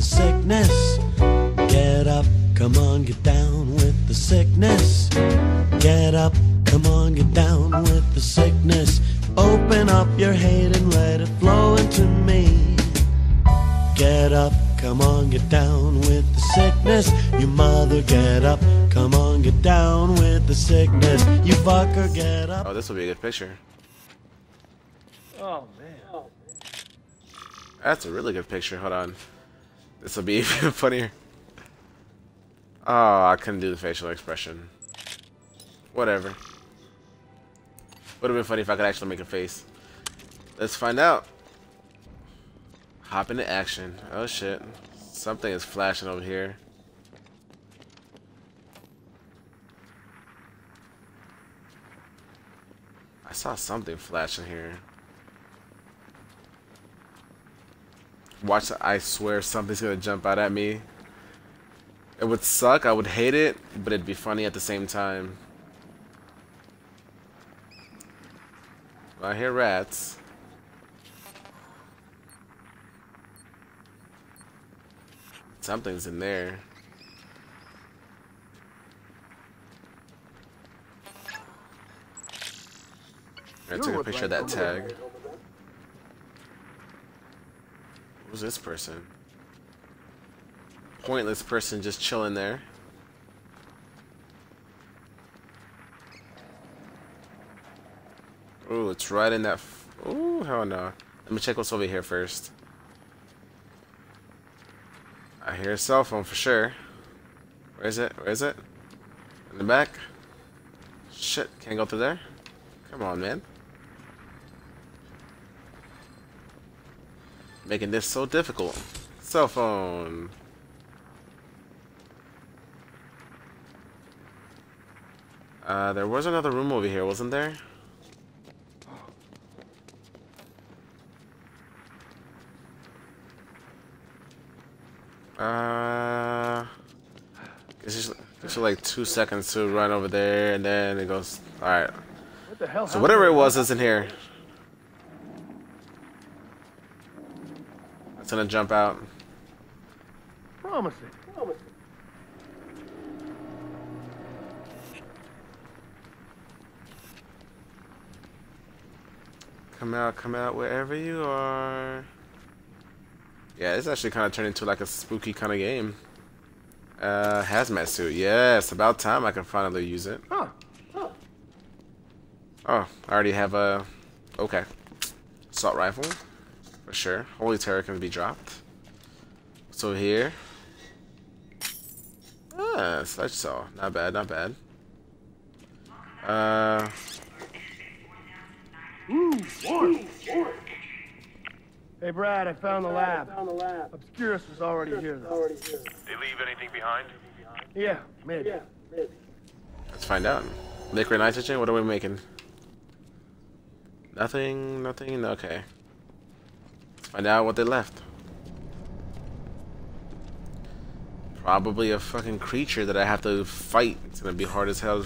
the sickness. Get up, come on, get down with the sickness. Get up, come on, get down with the sickness. Open up your hate and let it flow into me. Get up, come on, get down with the sickness. You mother, get up, come on, get down with the sickness. You fucker, get up. Oh, this will be a good picture. Oh man. That's a really good picture. Hold on. This will be even funnier. Oh, I couldn't do the facial expression. Whatever. Would have been funny if I could actually make a face. Let's find out. Hop into action. Oh shit. Something is flashing over here. I saw something flashing here. Watch, I swear something's gonna jump out at me. It would suck, I would hate it, but it'd be funny at the same time. I hear rats. Something's in there. I took a picture of that tag. Who's this person? Pointless person just chilling there. Ooh, it's right in that. Ooh, hell no. Let me check what's over here first. I hear a cell phone for sure. Where is it? Where is it? In the back? Shit, can't go through there? Come on, man. Making this so difficult. Cell phone. Uh, there was another room over here, wasn't there? Uh, it's just, just like two seconds to run over there, and then it goes. All right. What the hell? So whatever it was is in here. It's gonna jump out. Promising. Promising. Come out, come out, wherever you are. Yeah, it's actually kind of turned into like a spooky kind of game. Uh, hazmat suit. Yes, about time I can finally use it. Huh. Huh. Oh, I already have a... Okay. Assault rifle. For sure. Holy Terror can be dropped. So here. Ah, sledge saw. Not bad, not bad. Uh... Ooh, warm. Hey, Brad, I found the lab. Obscuris was already here, though. They leave anything behind? Yeah, maybe. Let's find out. Liquid nitrogen? What are we making? Nothing, nothing, okay. Find out what they left. Probably a fucking creature that I have to fight. It's gonna be hard as hell.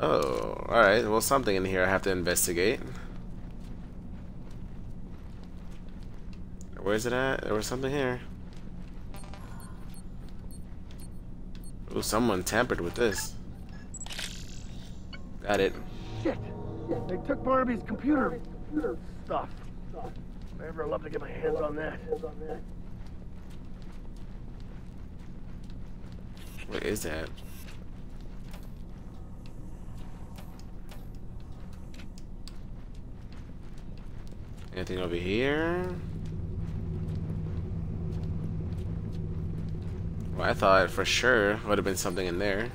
Oh, alright. Well, something in here I have to investigate. Where's it at? There was something here. Oh, someone tampered with this. Got it. Shit. They took Barnaby's computer stuff. I ever love to get my hands on that. What is that? Anything over here? Well, I thought for sure would have been something in there.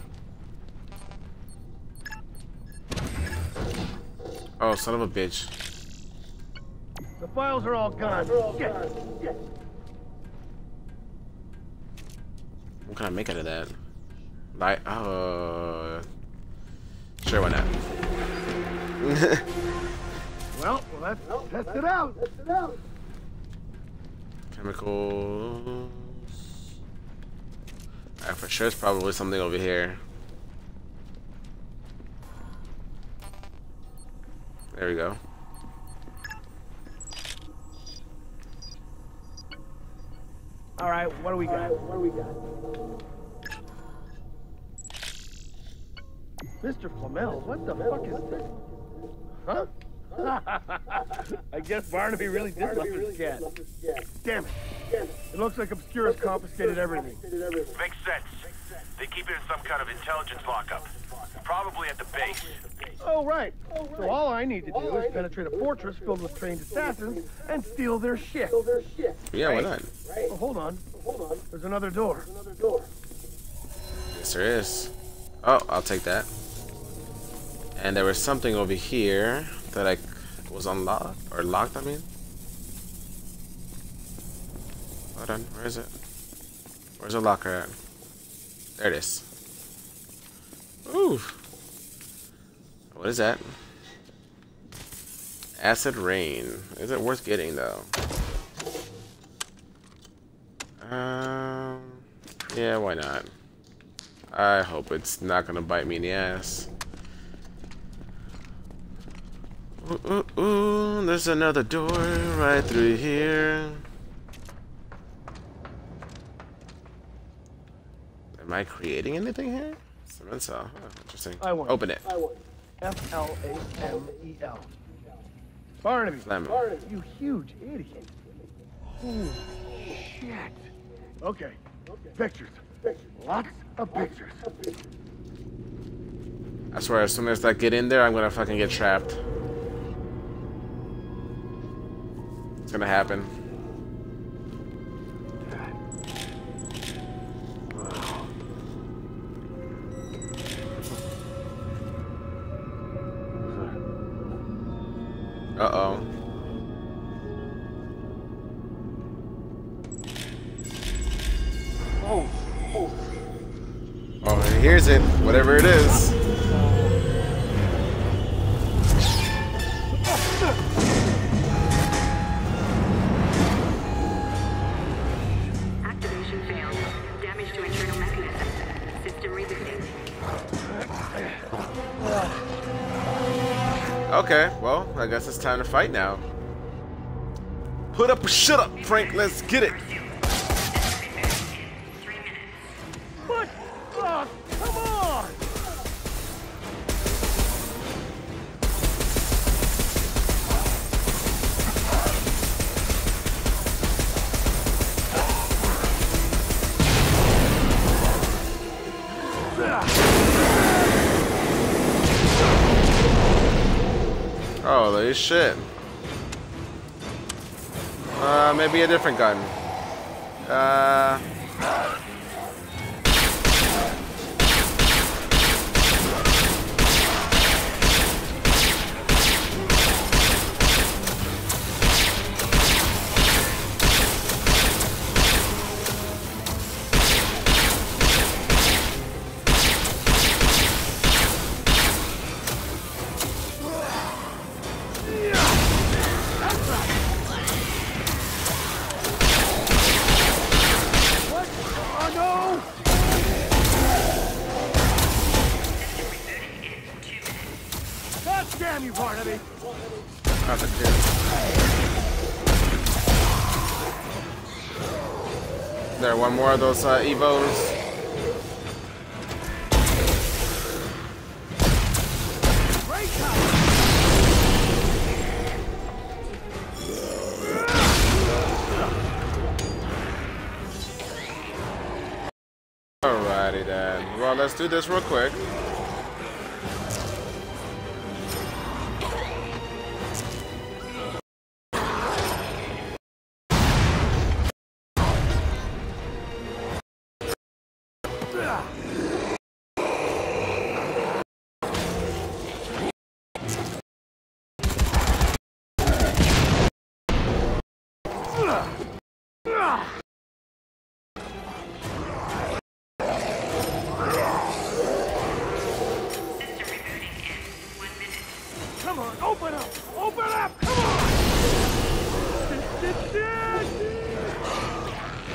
Oh, son of a bitch. The files are all gone. Shit. What can I make out of that? Like, Oh. Sure, why not? Well, well, let's test it out. Chemicals. Alright, for sure it's probably something over here. There we go. All right, what do we got? What do we got? Mr. Flamel, what the fuck is this? Huh? I guess Barnaby really did love his cat. Damn it. It looks like Obscuris confiscated everything. Makes sense. They keep it in some kind of intelligence lockup. Probably at the base. Oh, right. Oh, so all I need to do is penetrate a fortress filled with trained assassins and steal their shit. Yeah, why not? Oh, hold on. There's another door. Yes, there is. Oh, I'll take that. And there was something over here that I was unlocked or locked. I mean, hold on. Where is it? Where's the locker at? There it is. Ooh. What is that? Acid rain. Is it worth getting though? Um. Yeah, why not? I hope it's not gonna bite me in the ass. Ooh, ooh, ooh, there's another door right through here. Am I creating anything here? Cement saw. Oh, interesting. I won. Open it. F L A M E L. Barnaby. Fleming. You huge idiot. Holy shit. Okay. Pictures. Lots of pictures. I swear, as soon as I get in there, I'm gonna fucking get trapped. It's gonna happen. Okay, well, I guess it's time to fight now. Put up or shut up, Frank. Let's get it. Shit. Uh, maybe a different gun. Those uh, Evos. Alrighty then. Well, let's do this real quick.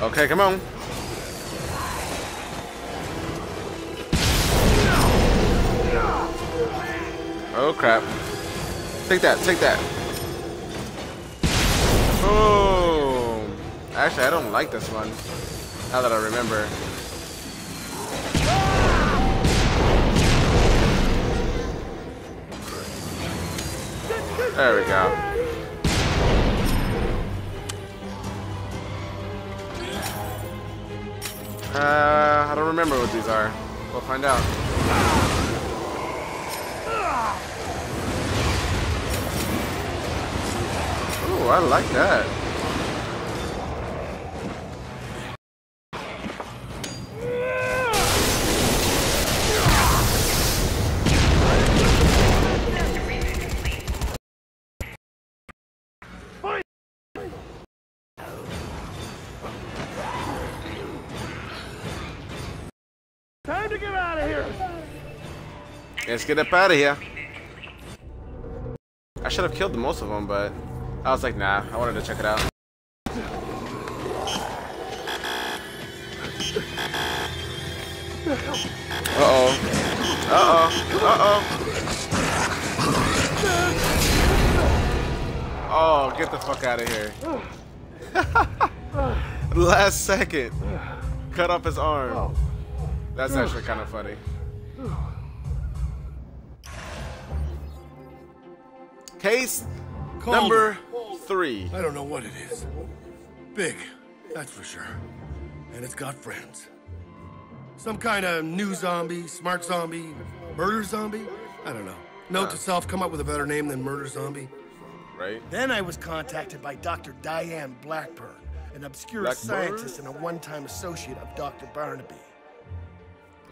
Okay, come on. Oh crap. Take that, take that. Boom. Actually, I don't like this one. Now that I remember. There we go. Uh, I don't remember what these are. We'll find out. Ooh, I like that. Let's get up out of here. I should have killed the most of them, but I was like, nah, I wanted to check it out. Uh-oh. Uh-oh. Uh-oh. Oh, get the fuck out of here. Last second. Cut off his arm. That's actually kind of funny. Case number three. I don't know what it is. Big, that's for sure. And it's got friends. Some kind of new zombie, smart zombie, murder zombie? I don't know. Note to self, come up with a better name than murder zombie. Right? Then I was contacted by Dr. Diane Blackburn, an obscure Blackburn? scientist and a one-time associate of Dr. Barnaby.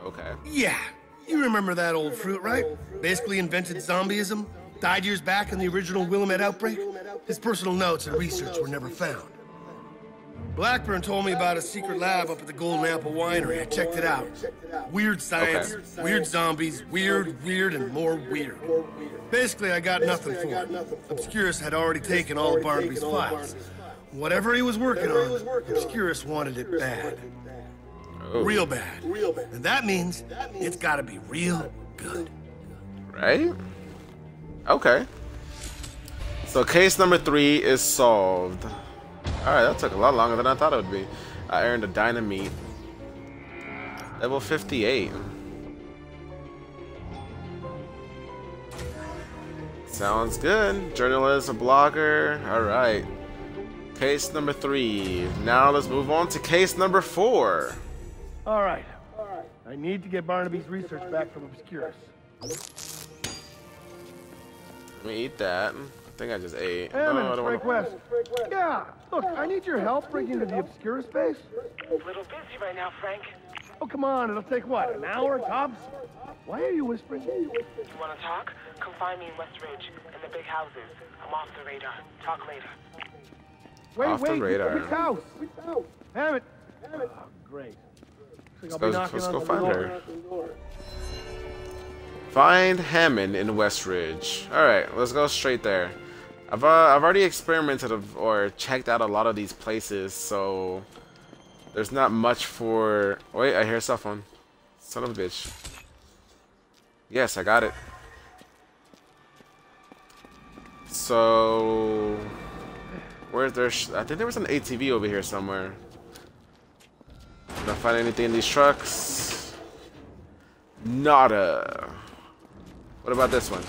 Okay. Yeah, you remember that old fruit, right? Basically invented zombieism, died years back in the original Willamette outbreak. His personal notes and research were never found. Blackburn told me about a secret lab up at the Golden Apple Winery. I checked it out. Weird science, weird zombies, weird, weird, and more weird. Basically, I got nothing for it. Obscuris had already taken all Barnaby's files. Whatever he was working on, Obscuris wanted it bad. Oh, Real bad. And that means it's gotta be real good. Right? Okay. So case number three is solved. Alright, that took a lot longer than I thought it would be. I earned a dynamite. Level 58. Sounds good. Journalist, blogger. Alright. Case number three. Now let's move on to case number four. All right. I need to get Barnaby's research back from Obscuris. Let me eat that. I think I just ate. Hammond, No, I don't Frank wanna- West. Yeah, look, I need your help breaking into the obscure space. A little busy right now, Frank. Oh, come on, it'll take what, an hour, tops? Why are you whispering? You want to talk? Come find me in Westridge, in the big houses. I'm off the radar. Talk later. Wait, Off the wait, radar. which house? Hammond. Oh, great. Looks like I'll Let's be go, knocking let's on go the find door. her. Find Hammond in Westridge. Alright, let's go straight there. I've, uh, I've already experimented or checked out a lot of these places, so there's not much for... Wait, I hear a cell phone. Son of a bitch. Yes, I got it. So... Where's there... I think there was an ATV over here somewhere. Did I find anything in these trucks? Nada. What about this one?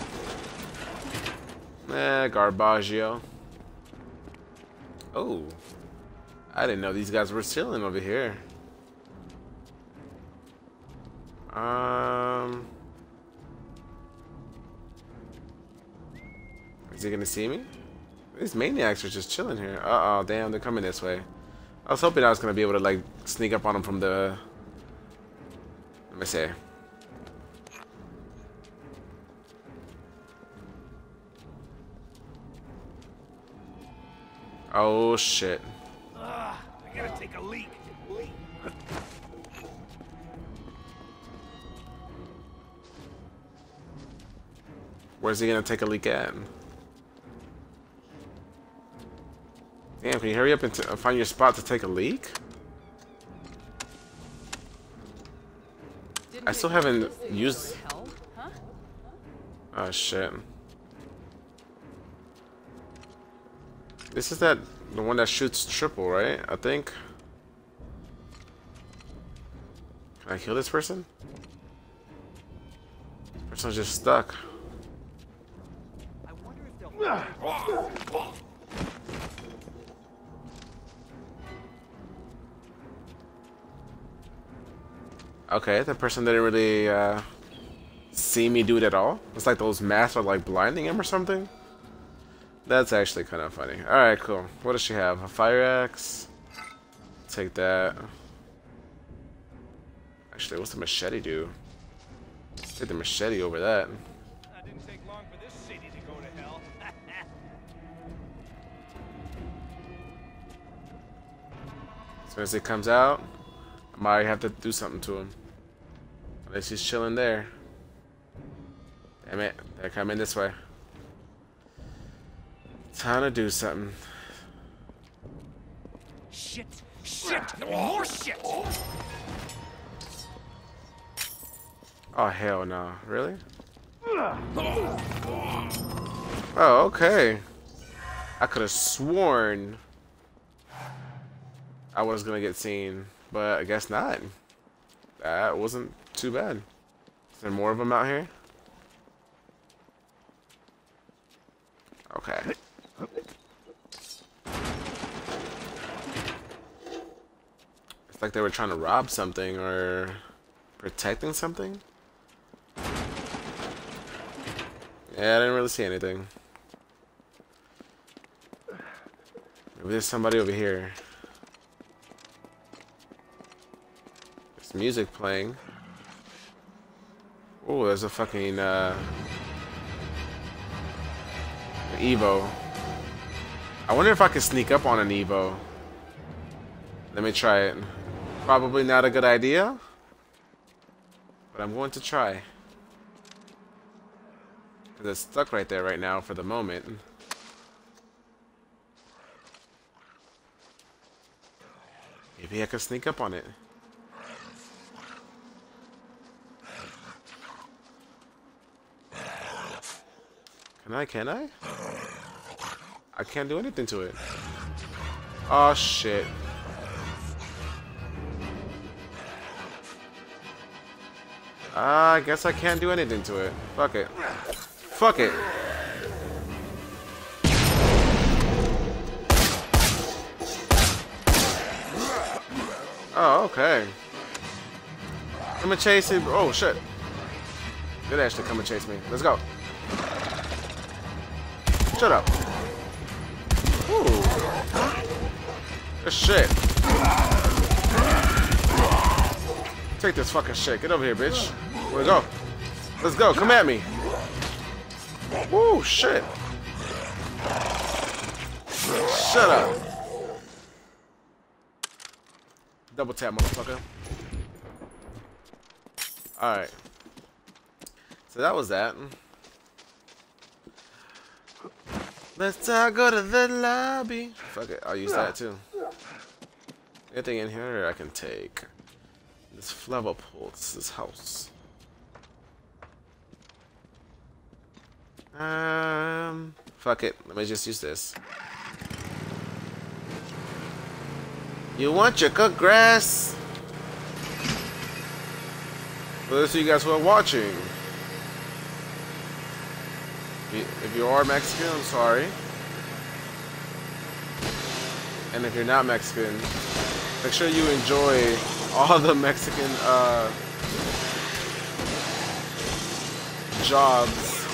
Eh, Garbaggio. Oh. I didn't know these guys were chilling over here. Um. Is he gonna see me? These maniacs are just chilling here. Uh oh, damn, they're coming this way. I was hoping I was gonna be able to like sneak up on them from the. Let me see. Oh shit. Ah, I gotta take a leak. Where's he gonna take a leak at? Damn, can you hurry up and t- uh, find your spot to take a leak? I still haven't used. Oh shit. This is that the one that shoots triple, right? I think. Can I kill this person? This person's just stuck. Okay, the person didn't really uh, see me do it at all. It's like those masks are like blinding him or something. That's actually kind of funny. Alright, cool. What does she have? A fire axe? Take that. Actually, what's the machete do? Let's Take the machete over that. I didn't take long for this city to go to hell. As soon as it comes out, I might have to do something to him. Unless he's chilling there. Damn it, they're coming this way. Time to do something. shit! Shit! More shit! Oh hell no, really? Oh, okay. I could have sworn I was gonna get seen, but I guess not. That wasn't too bad. Is there more of them out here? Okay. It's like they were trying to rob something or protecting something. Yeah, I didn't really see anything. Maybe there's somebody over here. There's music playing. Oh, there's a fucking uh, Evo. I wonder if I could sneak up on an Evo. Let me try it. Probably not a good idea, but I'm going to try. Because it's stuck right there right now for the moment. Maybe I could sneak up on it. Can I? Can I? I can't do anything to it. Oh shit. Ah, I guess I can't do anything to it. Fuck it. Fuck it. Oh, okay. Come and chase it. Oh, shit. Did actually come and chase me. Let's go. Shut up. Ooh. Good shit. Take this fucking shit. Get over here, bitch. Where'd go? Let's go. Come at me. Woo, shit. Shut up. Double tap, motherfucker. Alright. So that was that. Let's uh, go to the lobby. Fuck it, I'll use that too. Anything in here I can take? This flower pulse, this house. Um, fuck it. Let me just use this. You want your cooked grass? For those of you guys who are watching, if you are Mexican, I'm sorry. And if you're not Mexican, make sure you enjoy all the Mexican uh, jobs,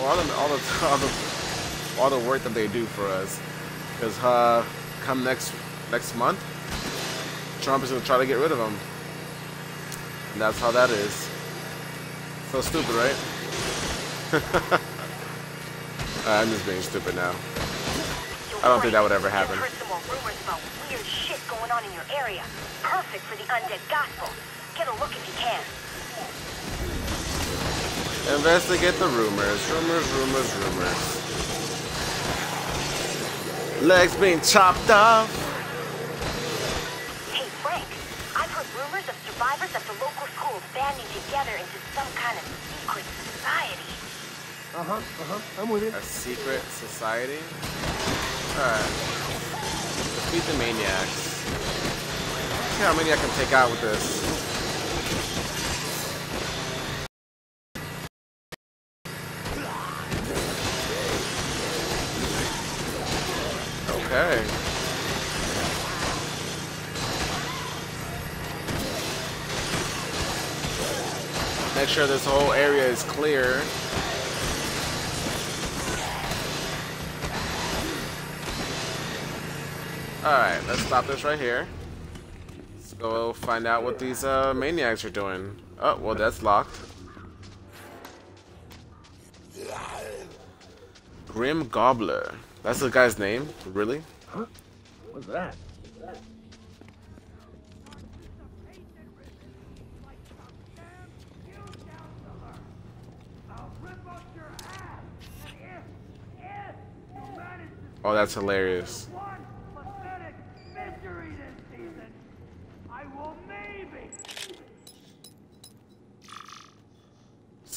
all the, all the all the all the work that they do for us. Because uh, come next next month, Trump is gonna try to get rid of them, and that's how that is. So stupid, right? Uh, I'm just being stupid now. I don't think that would ever happen. Heard some more rumors about weird shit going on in your area. Perfect for the undead gospel. Get a look if you can. Investigate the rumors. Rumors, rumors, rumors. Legs being chopped off. Hey, Frank. I've heard rumors of survivors at the local schools banding together into some kind of secret society. Uh-huh, uh-huh. I'm with you. A secret society. Alright. Defeat the maniacs. See how many I can take out with this. Okay. Make sure this whole area is clear. Alright, let's stop this right here. Let's go find out what these uh, maniacs are doing. Oh, well, that's locked. Grim Gobbler. That's the guy's name? Really? Huh? What's that? Oh, that's hilarious.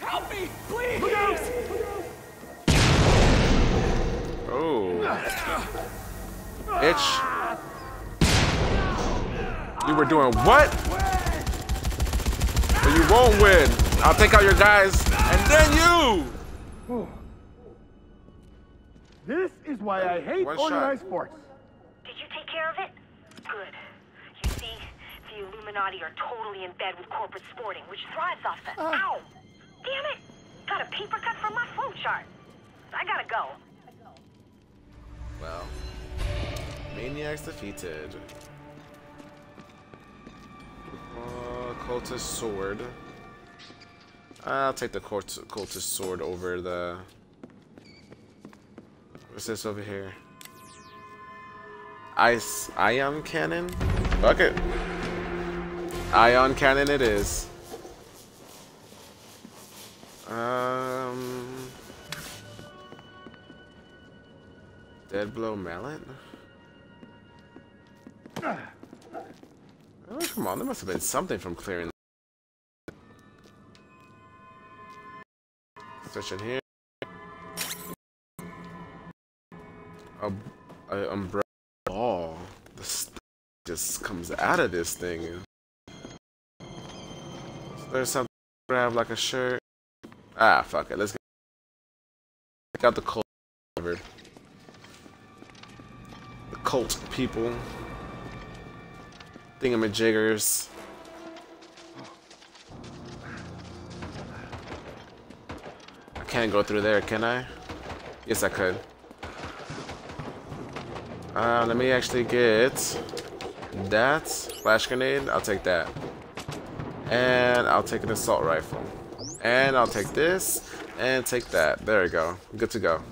Help me, please! Look out! Oh. Itch. You were doing what? But you won't win. I'll take out your guys, and then you! This is why I hate One organized shot. sports. Did you take care of it? Good. You see, the Illuminati are totally in bed with corporate sporting, which thrives off the. Ow! Damn it! Got a paper cut from my flow chart. I gotta go. Well, maniacs defeated. Uh, cultist sword. I'll take the cult cultist sword over the. What's this over here? Ice ion cannon. Fuck it. Ion cannon it is. Um. Dead blow mallet? Oh, come on, there must have been something from clearing. Search in here. A, a umbrella ball. The just comes out of this thing. There's something. Grab like a shirt. Ah, fuck it. Let's get. Out the cold covered the cult people. Thingamajiggers. I can't go through there, can I? Yes, I could. Uh, let me actually get that flash grenade. I'll take that. And I'll take an assault rifle. And I'll take this and take that. There we go. Good to go.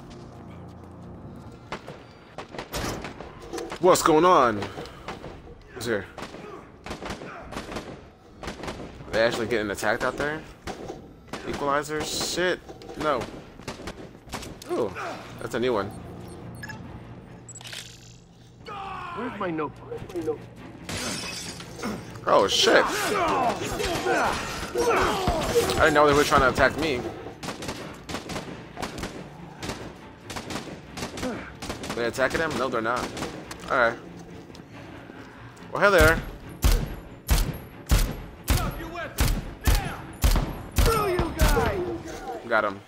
What's going on? Who's here? Are they actually getting attacked out there? Equalizer? Shit. No. Ooh, that's a new one. Where's my notebook? Oh shit. I didn't know they were trying to attack me. They attacking him? No, they're not. Alright. Well, hey there. Got him.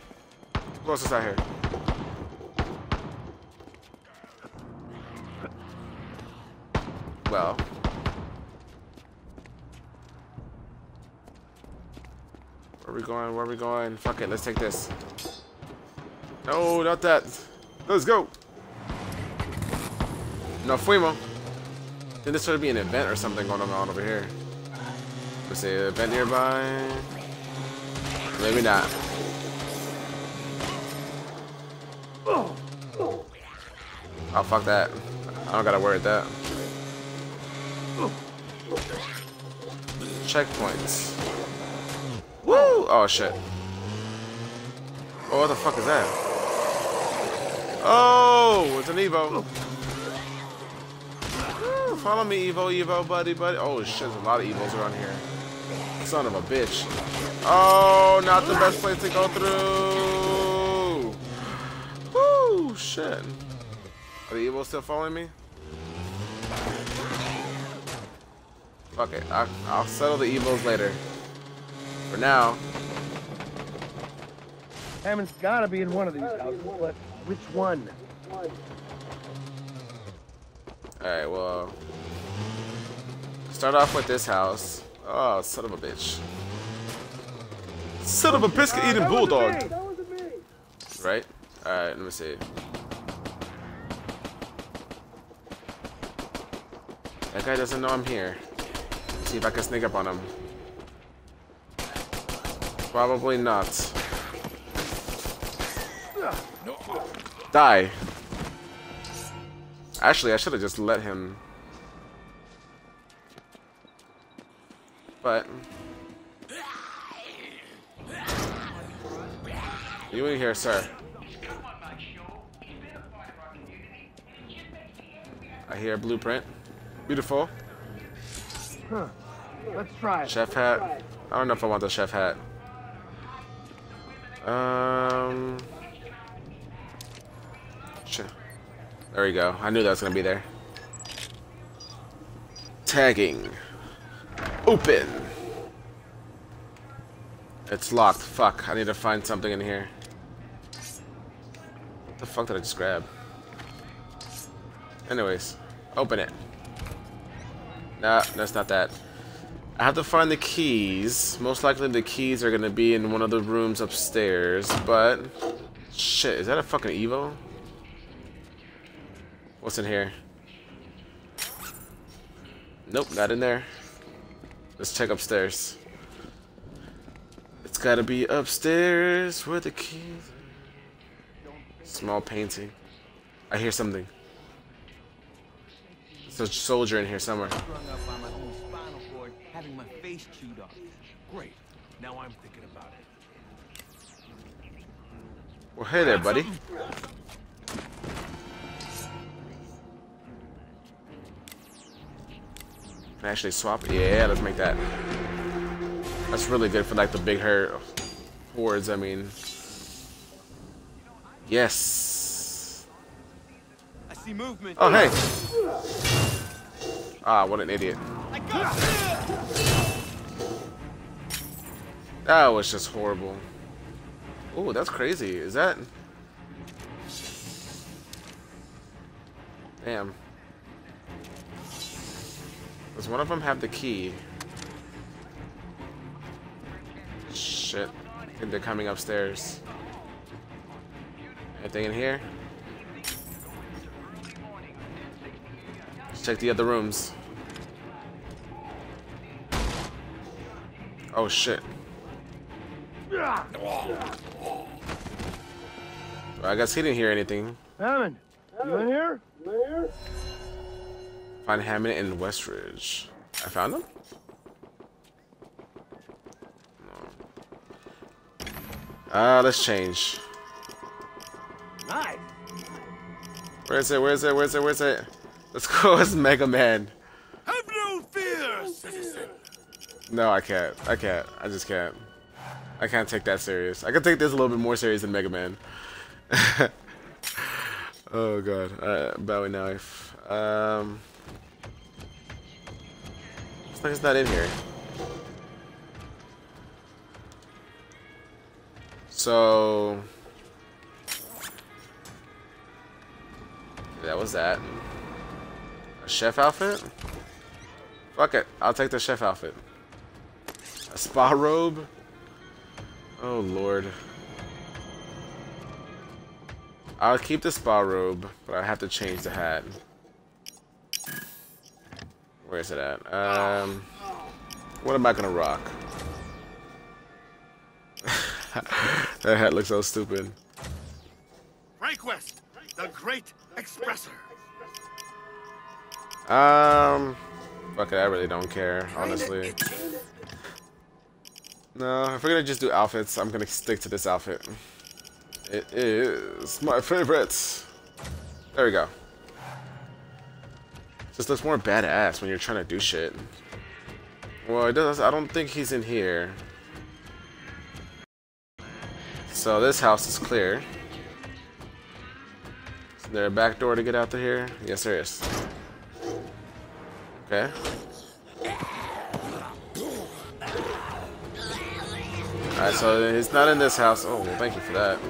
Is out here? Well. We going? Where we going? Fuck it, let's take this. No, not that. Let's go. No fuimos. think this should be an event or something going on over here. Let's see, event nearby. Maybe not. Oh, fuck that. I don't gotta worry about that. Checkpoints. Oh, shit. Oh, what the fuck is that? Oh, it's an Evo. Woo, Follow me, Evo, Evo, buddy, buddy. Oh, shit, there's a lot of Evos around here. Son of a bitch. Oh, not the best place to go through. Woo, shit. Are the Evos still following me? Fuck it. I, I'll settle the Evos later. For now, Hammond's gotta be in one of these houses, but which one? Alright, well. Start off with this house. Oh, son of a bitch. Son of a biscuit ah, eating bulldog. Right? Alright, let me see. That guy doesn't know I'm here. see if I can sneak up on him. Probably not. Die. Actually, I should have just let him. But. You in here, sir. I hear a blueprint. Beautiful. Huh. Let's try it. Chef hat. I don't know if I want the chef hat. Um. There we go. I knew that was gonna be there. Tagging. Open. It's locked. Fuck. I need to find something in here. What the fuck did I just grab? Anyways, open it. Nah, that's not that. I have to find the keys. Most likely the keys are gonna be in one of the rooms upstairs, but... Shit, is that a fucking Evo? What's in here? Nope, not in there. Let's check upstairs. It's gotta be upstairs where the keys... Small painting. I hear something. There's a soldier in here somewhere. Strung up on my own spinal cord, having my face chewed off. Great. Now I'm thinking about it. Well, hey there, buddy. Can I actually swap? it. Yeah, let's make that. That's really good for like the big herd hordes. I mean, yes. I see movement. Oh hey. Ah, what an idiot. That was just horrible. Oh, that's crazy. Is that? Damn. Does one of them have the key? Shit. I think they're coming upstairs. Anything in here? Let's check the other rooms. Oh shit. Well, I guess he didn't hear anything. Hammond, you in here? You in here? Find Hammond in Westridge. I found him? Ah, uh, let's change. Nice. Where is it? Where is it? Where is it? Where is it? Let's go as Mega Man. Have no fear, citizen. No, I can't. I can't. I just can't. I can't take that serious. I can take this a little bit more serious than Mega Man. oh god. Alright, Bowie knife. Um Like it's not in here. So that was that. A chef outfit? Fuck it. I'll take the chef outfit. A spa robe? Oh lord. I'll keep the spa robe, but I have to change the hat. Where is it at? Um, what am I gonna rock? that hat looks so stupid. Rayquest, the great expressor. Um, fuck it, I really don't care, honestly. No, if we're gonna just do outfits, I'm gonna stick to this outfit. It is my favorite. There we go. Just looks more badass when you're trying to do shit. Well, it does. I don't think he's in here. So this house is clear. Is there a back door to get out of here? Yes, there is. Okay. Alright, so he's not in this house. Oh, well, thank you for that.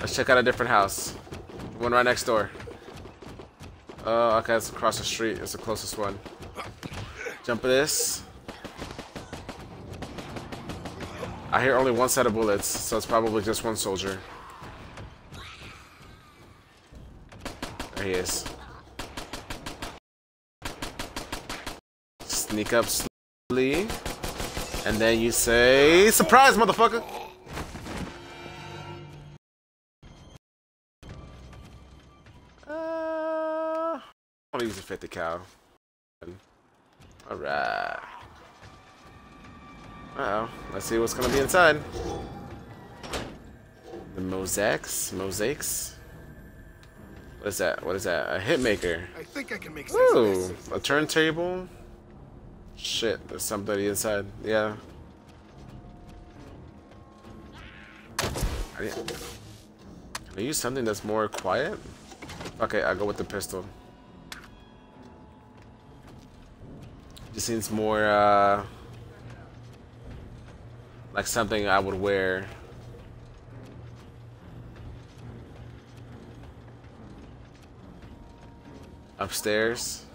Let's check out a different house. One right next door. Oh, okay, it's across the street. It's the closest one. Jump this. I hear only one set of bullets, so it's probably just one soldier. There he is. Sneak up slowly. And then you say, Surprise, motherfucker! To use a 50 cal. Alright. Uh oh. Let's see what's gonna be inside. The mosaics? Mosaics? What is that? What is that? A hitmaker. I think I can make sense of Ooh, this. a turntable. Shit, there's somebody inside. Yeah. I I use something that's more quiet? Okay, I'll go with the pistol. Just seems more, uh... Like something I would wear. Upstairs.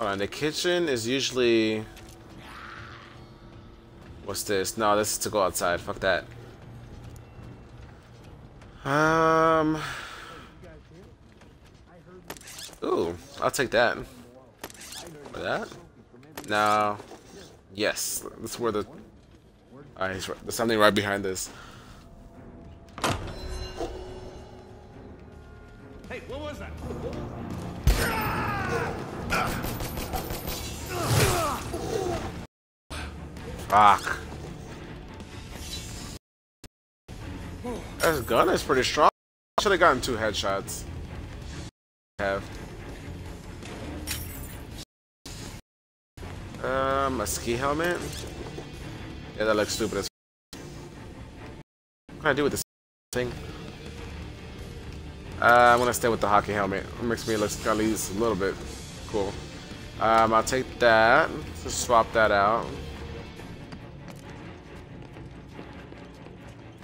Hold on, the kitchen is usually... What's this? No, this is to go outside. Fuck that. Um... Ooh, I'll take that. That? No. Yes, that's where the... Alright, right- there's something right behind this. Hey, what was that? Fuck. That gun is pretty strong. Should have gotten two headshots. Have. Um, a ski helmet. Yeah, that looks stupid as. What can I do with this thing? Uh, I'm gonna stay with the hockey helmet. It makes me look least a little bit cool. Um, I'll take that. Just swap that out.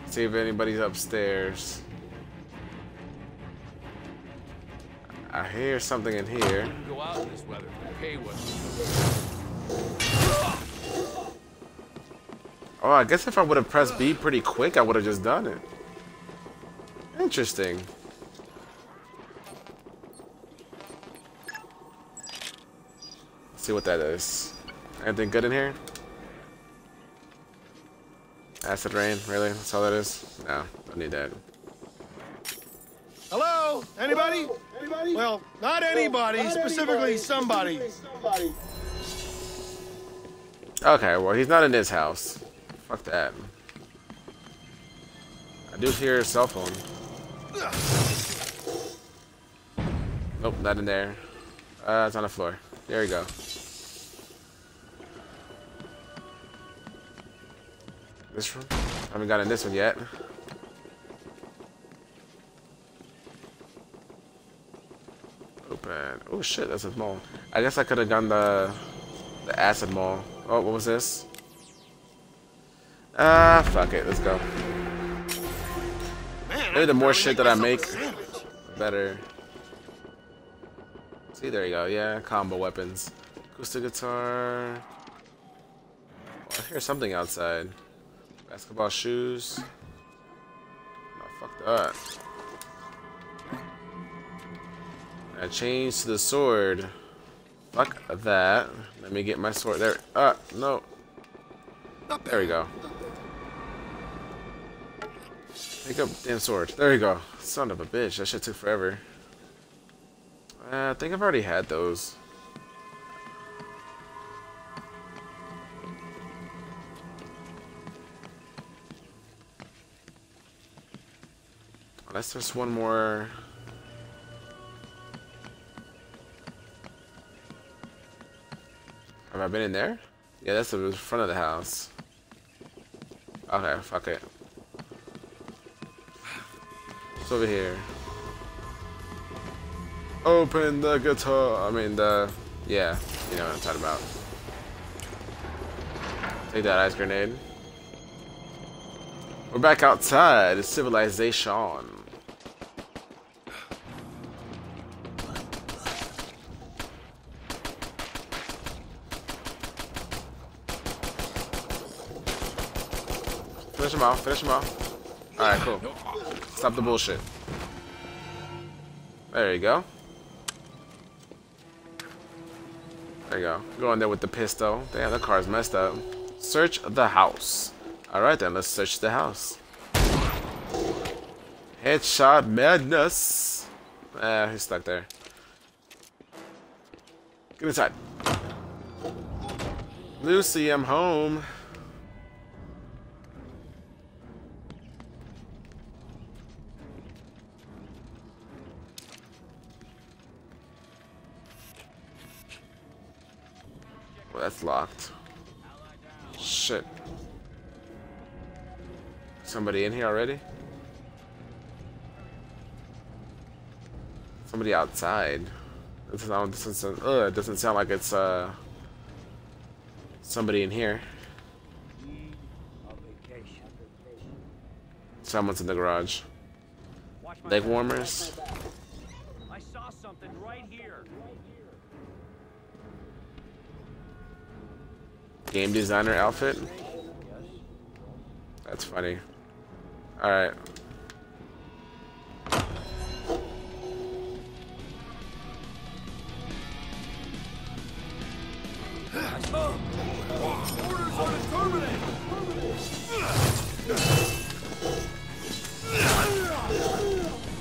See if anybody's upstairs. I hear something in here. Go out in this weather. Pay what? Oh, I guess if I would have pressed B pretty quick, I would have just done it. Interesting. Let's see what that is. Anything good in here? Acid rain, really? That's all that is? No, don't need that. Hello? Anybody? Anybody? Well, not anybody, specifically somebody. Okay, well, he's not in this house. Fuck that. I do hear a cell phone. Nope, not in there. Uh, it's on the floor. There you go. This room? haven't gotten in this one yet. Open. Oh shit, that's a mall. I guess I could have gone the the acid mall. Oh, what was this? Ah, fuck it. Let's go. Maybe the more shit that I make better. See, there you go. Yeah, combo weapons. Acoustic guitar. Oh, I hear something outside. Basketball shoes. Oh, fuck that. I changed to the sword. Fuck that. Let me get my sword. There. Uh, no. There we go. Pick up damn sword. There you go. Son of a bitch. That shit took forever. Uh, I think I've already had those. Unless there's one more. I been in there? Yeah, that's the front of the house. Okay, fuck it. It's over here. Open the guitar. I mean, the. Yeah, you know what I'm talking about. Take that ice grenade. We're back outside. Civilization. Off. Finish him off. Alright, cool. Stop the bullshit. There you go. There you go. Go in there with the pistol. Damn, that car's messed up. Search the house. Alright then, let's search the house. Headshot madness. Ah, he's stuck there. Get inside. Lucy, I'm home. Somebody in here already? Somebody outside. It doesn't, doesn't, sound, it doesn't sound like it's uh somebody in here. Someone's in the garage. Leg warmers. I saw something right here. Game designer outfit. That's funny. Alright.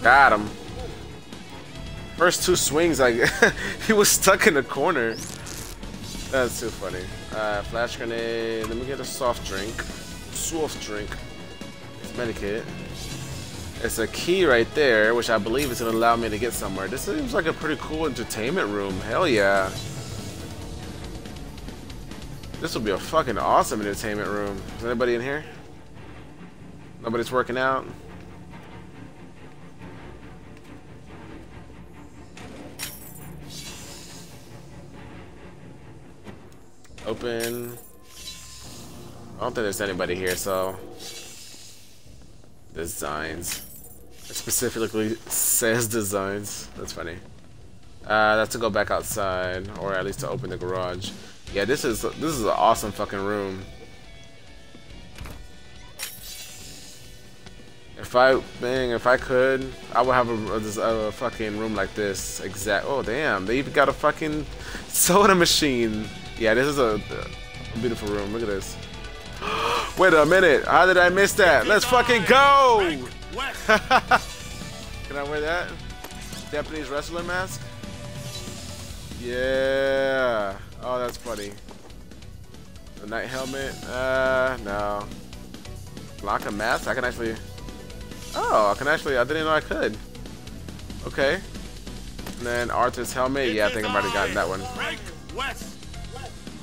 Got him. First two swings, like he was stuck in the corner. That's too funny. Uh, flash grenade. Let me get a soft drink. Soft drink. Medikit. It's a key right there, which I believe is going to allow me to get somewhere. This seems like a pretty cool entertainment room. Hell yeah. This will be a fucking awesome entertainment room. Is anybody in here? Nobody's working out? Open. I don't think there's anybody here, so. Designs. It specifically says designs. That's funny. Uh, that's to go back outside, or at least to open the garage. Yeah, this is this is an awesome fucking room. If I, man, if I could, I would have a, a, a fucking room like this. Exact. Oh damn, they even got a fucking soda machine. Yeah, this is a, a beautiful room. Look at this. Wait a minute. How did I miss that? Let's fucking go! Can I wear that? Japanese wrestler mask? Yeah. Oh, that's funny. The knight helmet? Uh, no. Blanka mask? I can actually... Oh, I can actually... I didn't know I could. Okay. And then Arthur's helmet? Yeah, I think I've already gotten that one.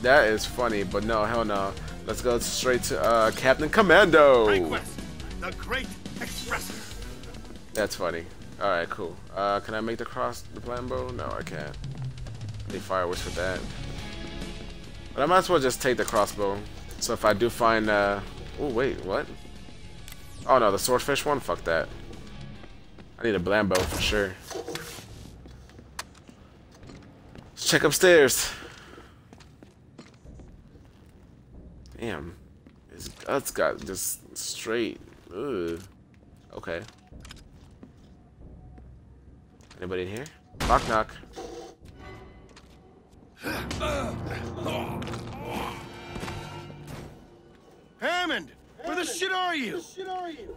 That is funny, but no, hell no. Let's go straight to uh, Captain Commando. The Great Express. That's funny. All right, cool. Uh, can I make the cross the flambeau? No, I can't. Need fireworks for that. But I might as well just take the crossbow. So if I do find, uh, oh wait, what? Oh no, the swordfish one. Fuck that. I need a blambow for sure. Let's check upstairs. Damn. His guts got just straight. Ugh. Okay. Anybody in here? Knock knock. Hammond! Where the shit are you? Where the shit are you?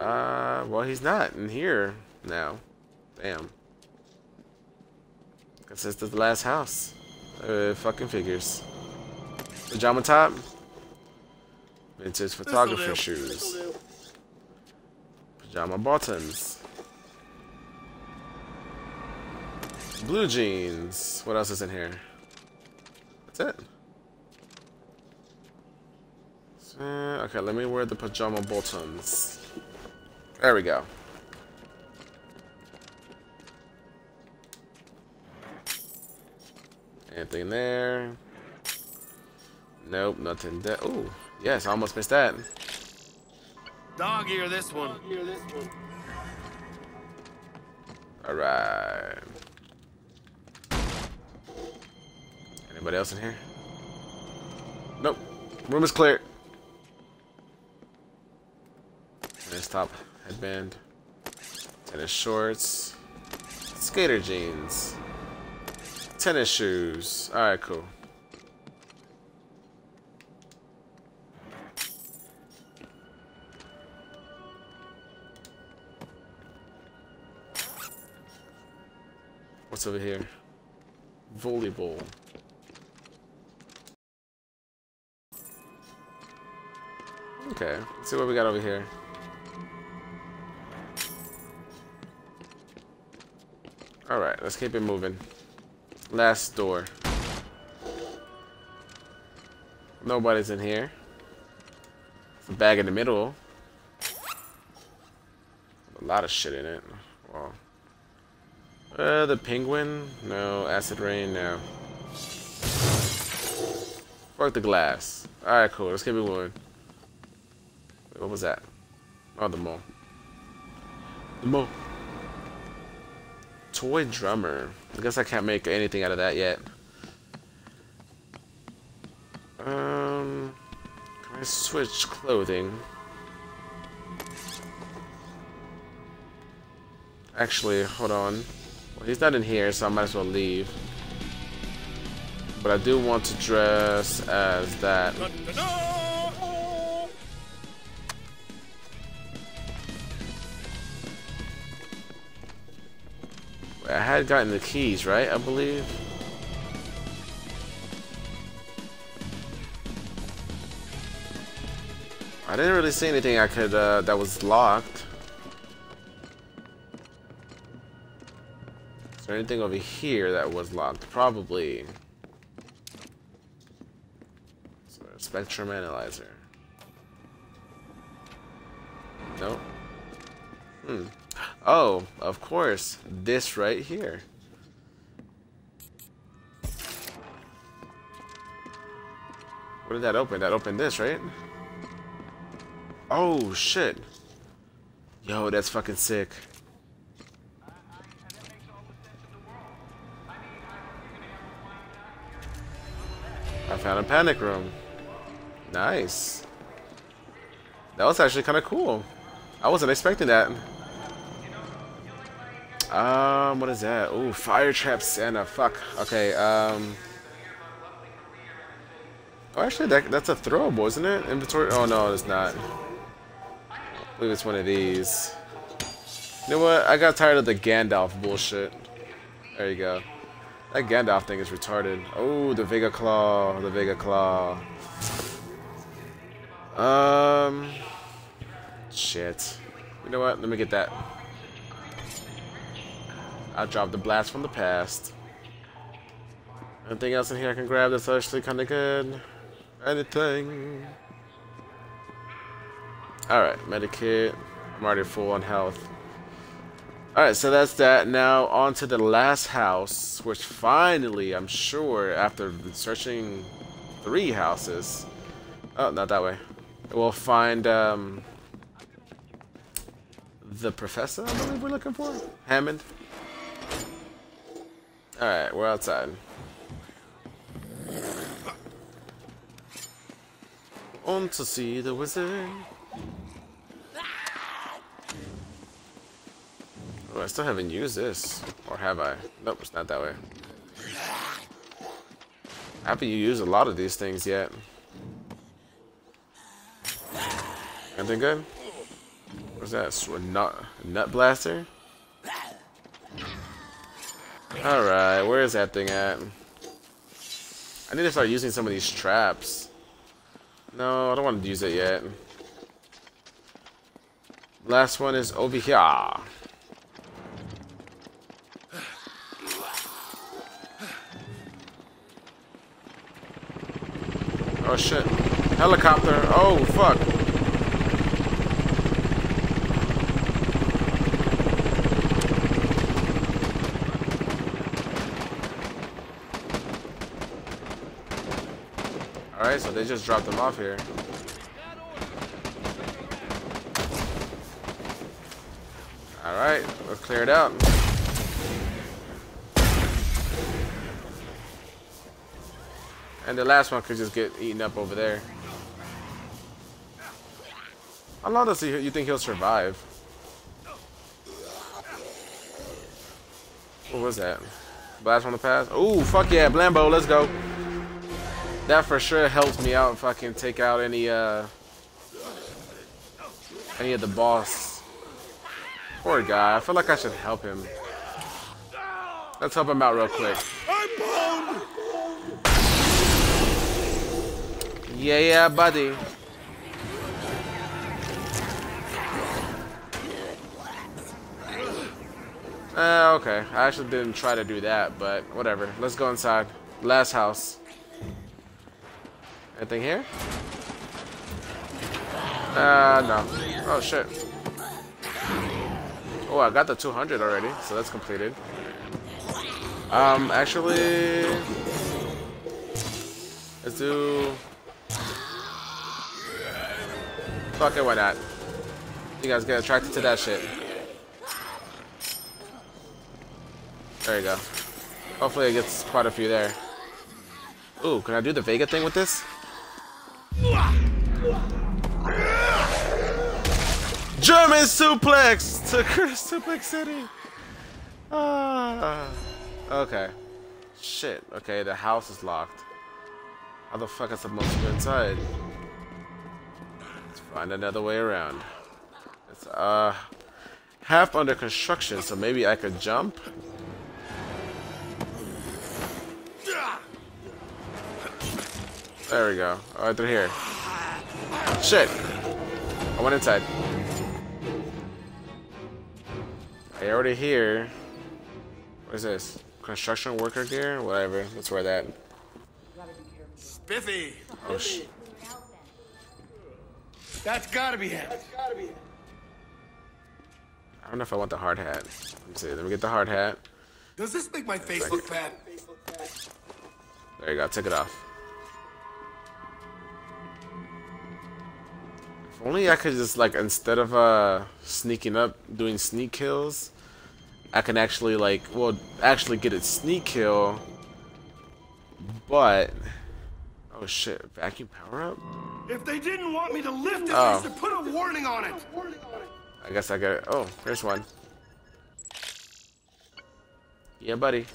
Uh, well, he's not in here now. Damn. Guess this is the last house. Uh, fucking figures. Pajama top. Vintage photographer shoes. Pajama bottoms. Blue jeans. What else is in here? That's it. Uh, okay, let me wear the pajama bottoms. There we go. Anything there? Nope, nothing there. Oh, yes, I almost missed that. Dog ear this one. Alright. Anybody else in here? Nope. Room is clear. Tennis top, headband, tennis shorts, skater jeans, tennis shoes. Alright, cool. Over here? Volleyball. Okay, let's see what we got over here. Alright, let's keep it moving. Last door. Nobody's in here. The bag in the middle. A lot of shit in it. Wow. Uh, the penguin? No. Acid rain? No. Fuck the glass. Alright, cool. Let's keep it moving. Wait, what was that? Oh, the mole. The mole. Toy drummer. I guess I can't make anything out of that yet. Um, can I switch clothing? Actually, hold on. Well, he's not in here, so I might as well leave. But I do want to dress as that. I had gotten the keys, right? I believe. I didn't really see anything I could uh, that was locked. There anything over here that was locked? Probably. So, spectrum analyzer. Nope. Hmm. Oh, of course. This right here. What did that open? That opened this, right? Oh, shit. Yo, that's fucking sick. Found a panic room. Nice. That was actually kind of cool. I wasn't expecting that. Um, what is that? Oh, fire traps and a Fuck. Okay, um... Oh, actually, that, that's a throwable, isn't it? Inventory? Oh, no, it's not. I believe it's one of these. You know what? I got tired of the Gandalf bullshit. There you go. That Gandalf thing is retarded. Oh, the Vega Claw. The Vega Claw. Um... Shit. You know what? Let me get that. I dropped the blast from the past. Anything else in here I can grab that's actually kind of good? Anything? Alright, medikit. I'm already full on health. Alright, so that's that. Now, on to the last house, which finally, I'm sure, after searching three houses... Oh, not that way. We'll find, um... The professor, I believe we're looking for? Hammond? Alright, we're outside. On to see the wizard. I still haven't used this. Or have I? Nope, it's not that way. Happy you use a lot of these things yet. Anything good? What's that? Nut, nut blaster? Alright, where is that thing at? I need to start using some of these traps. No, I don't want to use it yet. Last one is over here. Ah. Oh shit. Helicopter. Oh fuck. Alright, so they just dropped them off here. Alright, let's clear it out. And the last one could just get eaten up over there. How long does he, you think he'll survive? What was that? Blast from the past? Ooh, fuck yeah, Blambow, let's go. That for sure helps me out if I can take out any, uh... Any of the boss. Poor guy, I feel like I should help him. Let's help him out real quick. Yeah, yeah, buddy. Uh, okay. I actually didn't try to do that, but whatever. Let's go inside. Last house. Anything here? Uh, no. Oh, shit. Oh, I got the 200 already, so that's completed. Um, actually... Let's do... Fuck it, why not? You guys get attracted to that shit. There you go. Hopefully it gets quite a few there. Ooh, can I do the Vega thing with this? German suplex to Suplex City. Ah. Okay. Shit. Okay, the house is locked. How the fuck is supposed to inside? Find another way around. It's uh half under construction, so maybe I could jump. There we go. Right through here. Shit. I went inside. I already here. What is this? Construction worker gear? Whatever. Let's wear that. Spiffy! Oh, sh That's gotta be it. That's gotta be it. I don't know if I want the hard hat. Let me see. Let me get the hard hat. Does this make my face look bad? There you go. Take it off. If only I could just like instead of uh sneaking up doing sneak kills, I can actually like well actually get a sneak kill. But oh shit, vacuum power up. If they didn't want me to lift it, Oh. they should put a warning on it. I guess I got it. Oh, here's one. Yeah, buddy.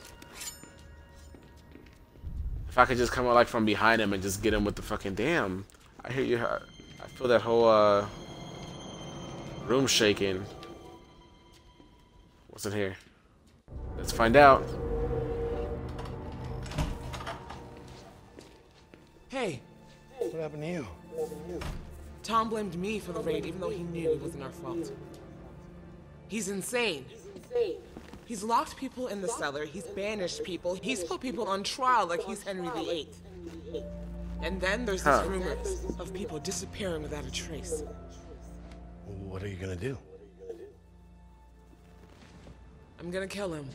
If I could just come out like from behind him and just get him with the fucking damn. I hear you. I feel that whole uh room shaking. What's in here? Let's find out. Hey, What happened to you? Tom blamed me for the raid even though he knew it wasn't our fault. He's insane. He's locked people in the cellar, he's banished people, he's put people on trial like he's Henry VIII. And then there's Huh. these rumors of people disappearing without a trace. What are you gonna do? I'm gonna kill him.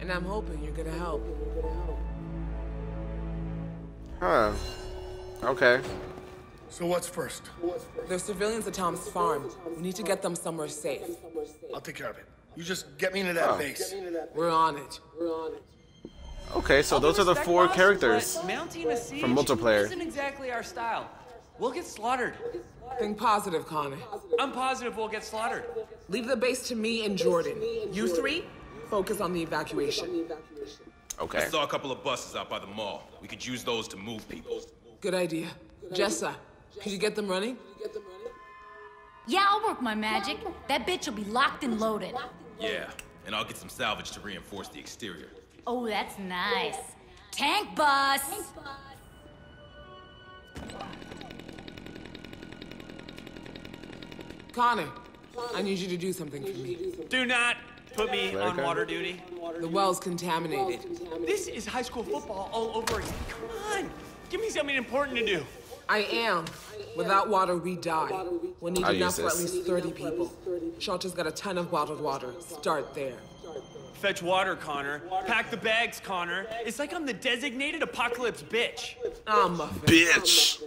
And I'm hoping you're gonna help. Huh. Okay. So what's first? There's civilians at Tom's farm. We need to get them somewhere safe. I'll take care of it. You just get me into that Oh. base. We're on it. We're on it. Okay, so All those are the four boss, characters. but Mounting a siege from multiplayer. Isn't exactly our style. We'll get slaughtered. Think positive, Connor. I'm positive we'll get slaughtered. Leave the base to me and Jordan. You three, focus on the evacuation. Okay. I saw a couple of buses out by the mall. We could use those to move people. Good idea. Jessa, could you get them running? Yeah, I'll work my magic. That bitch will be locked and loaded. Yeah, and I'll get some salvage to reinforce the exterior. Oh, that's nice. Tank bus. Connor, I need you to do something for me. Do not put me on water duty. The well's contaminated. This is high school football all over again. Come on, give me something important to do. I am. Without water, we die. We'll need I'll enough for at least 30 people. Shelter's got a ton of bottled water. Start there. Fetch water, Connor. Pack the bags, Connor. It's like I'm the designated apocalypse bitch. I'm a Bitch.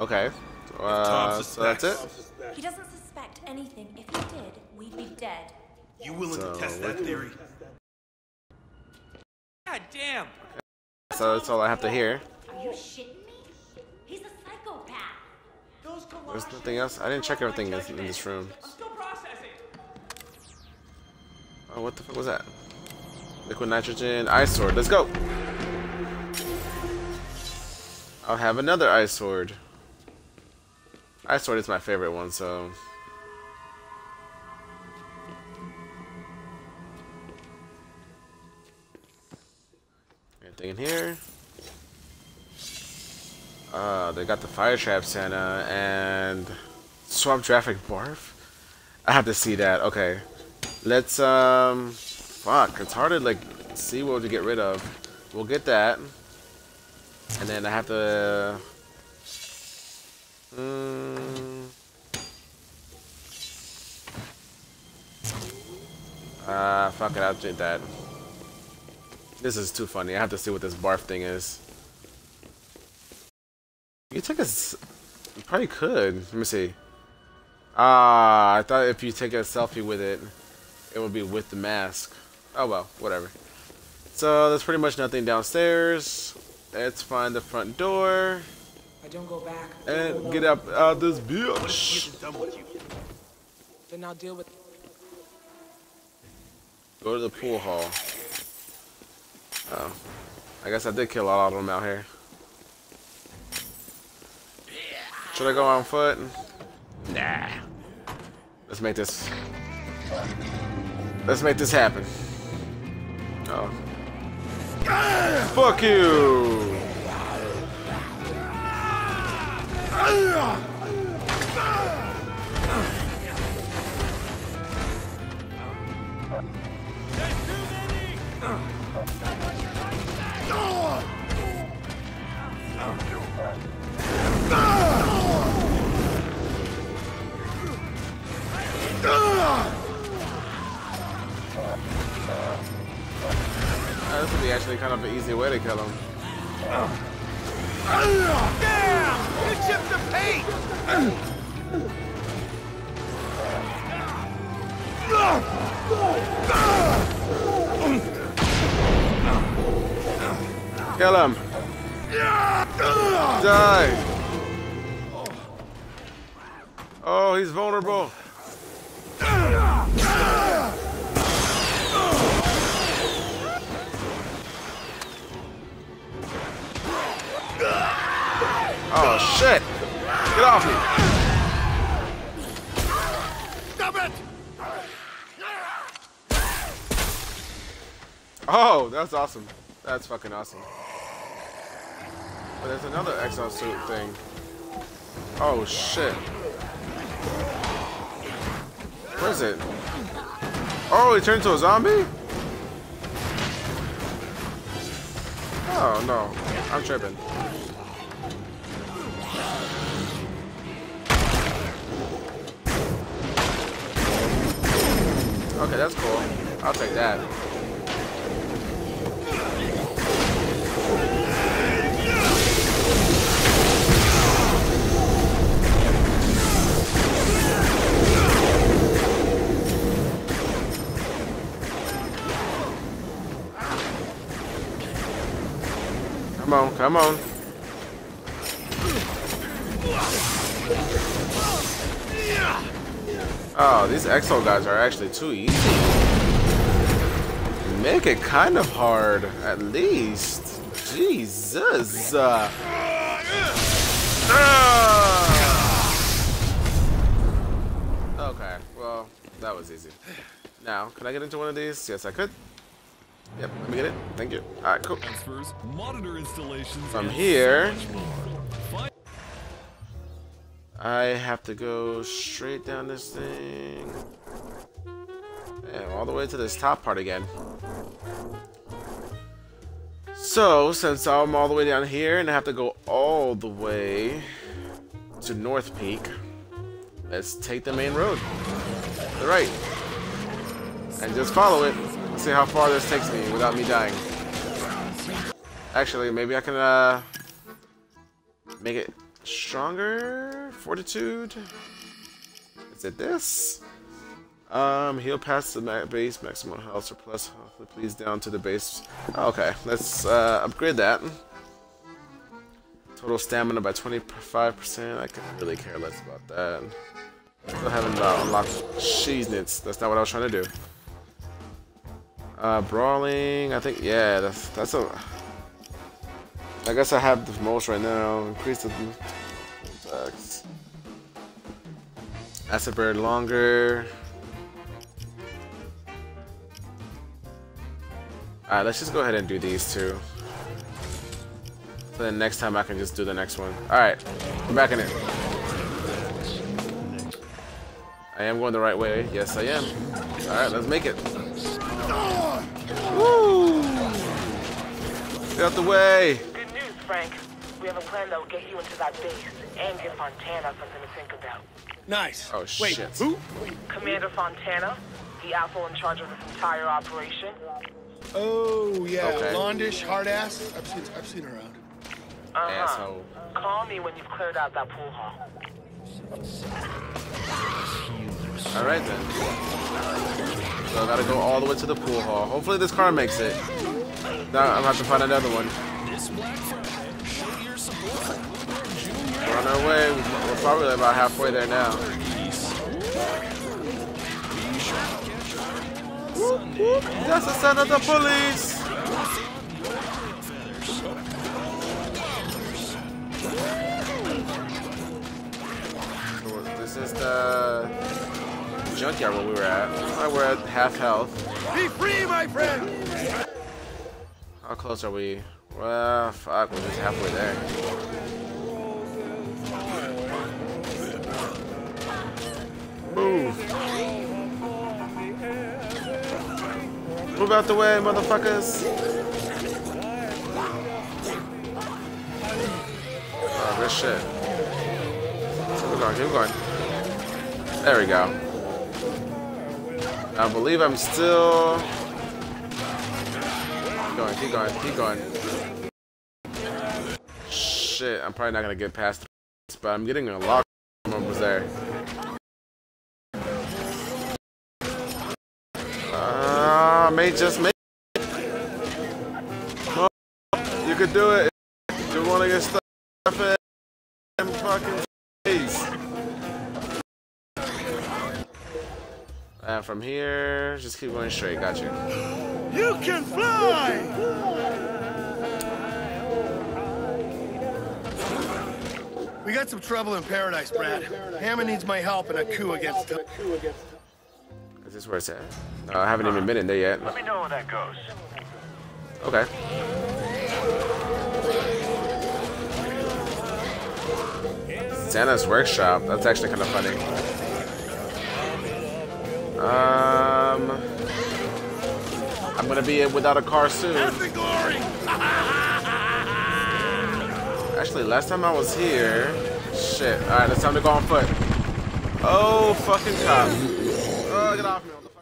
Okay. Uh, so that's it. He doesn't suspect anything. If he did, we'd be dead. You willing So, to test that theory? God damn. So that's all I have to hear. Are you shitting me? He's a psychopath. There's nothing else. I didn't check everything in in this room. Oh, what the fuck was that? Liquid nitrogen, ice sword. Let's go. I'll have another ice sword. Ice sword is my favorite one, so. Anything in here? Uh, they got the fire trap Santa and swamp traffic barf. I have to see that. Okay, let's um, fuck. It's hard to like see what to get rid of. We'll get that, and then I have to. Mm, Ah, fuck it. I'll do that. This is too funny. I have to see what this barf thing is. You take a. s- You probably could. Let me see. Ah, I thought if you take a selfie with it, it would be with the mask. Oh well, whatever. So there's pretty much nothing downstairs. Let's find the front door I don't go back. and get up out this bitch. Then I'll deal with. Go to the pool hall. Oh, I guess I did kill a lot of them out here. Should I go on foot? Nah. Let's make this. Let's make this happen. Oh. Fuck you! Uh, this be actually kind of an easy way to kill him. Damn! You chipped the paint! Kill him! Die! Oh, he's vulnerable. Oh shit! Get off me! Stop it! Oh, that's awesome. That's fucking awesome. But there's another exosuit thing. Oh shit. Where is it? Oh, he turned into a zombie? Oh no, I'm tripping. Okay, that's cool. I'll take that. Come on, come on. Oh, these exo guys are actually too easy. Make it kind of hard, at least. Jesus. Uh. Okay, well, that was easy. Now, can I get into one of these? Yes, I could. Yep, let me get it. Thank you. All right, cool. From here, I have to go straight down this thing. And all the way to this top part again. So, since I'm all the way down here and I have to go all the way to North Peak, let's take the main road. The right. And just follow it. See how far this takes me without me dying. Actually, maybe I can uh, make it stronger. Fortitude. Is it this? Um, heal past the base maximum health surplus. Hopefully, please down to the base. Okay, let's uh, upgrade that. Total stamina by 25%. I could really care less about that. Still haven't uh, unlocked cheesenits. That's not what I was trying to do. Uh, brawling. I think yeah. That's that's a. I guess I have the most right now. Increase the Acid bird longer. Alright, let's just go ahead and do these two. So then next time I can just do the next one. Alright, I'm back in it. I am going the right way. Yes, I am. Alright, let's make it. Woo! Get out the way! Good news, Frank. We have a plan that will get you into that base and give Fontana something to think about. Nice. Oh, Wait, shit. who? Commander Fontana, the asshole in charge of this entire operation. Oh, yeah. Okay. Blondish, hard ass. I've seen, I've seen her around. Uh-huh. Asshole. Call me when you've cleared out that pool hall. Alright then. So I gotta go all the way to the pool hall. Hopefully this car makes it. Now I'm gonna have to find another one. We're on our way. We're probably about halfway there now. That's the sound of the police! This is the junkyard where we were at. Uh, We're at half health. Be free, my friend! How close are we? Well, fuck, we're just halfway there. Move out the way, motherfuckers. Oh, shit. Keep going, keep going. There we go. I believe I'm still Keep going, keep going, keep going. Shit, I'm probably not gonna get past this, but I'm getting a lot of was there. Ah, uh, may just make on, You could do it. You wanna get stuff in fucking face. And from here, just keep going straight, got you. You can fly! We got some trouble in paradise, Brad. Hammond needs my help in a coup against him. Is this where it's at? No, I haven't even been in there yet. Let me know where that goes. Okay. Santa's workshop. That's actually kind of funny. Um, I'm gonna be without a car soon. Actually, last time I was here, shit. All right, it's time to go on foot. Oh, fucking cop. Get off me.